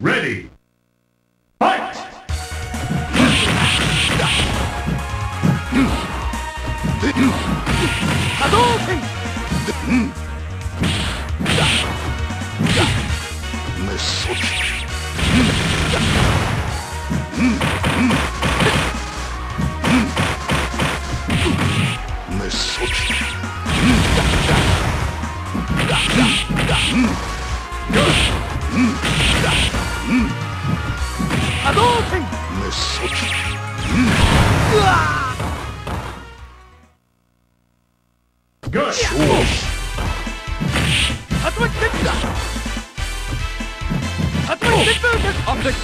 Ready. Fight! Hadouken! Hadouken!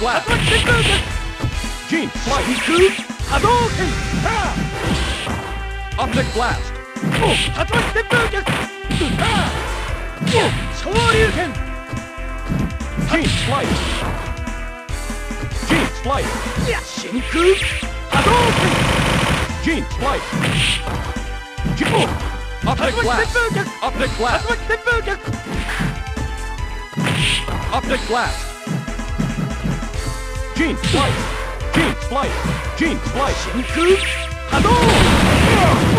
Blast. Senpu! Gene Splice. Hadouken! Optic blast. Atomic Senpu! Shoryuken! Gene Splice. Shinku! Hadouken! Gene Splice. Gene. Optic blast. Optic Senpu! Optic blast. Gene Splice. Gene Splice. Gene Splice. Shinku! Hadouken!